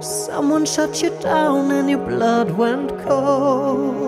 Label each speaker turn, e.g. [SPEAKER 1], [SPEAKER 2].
[SPEAKER 1] Someone shut you down and your blood went cold.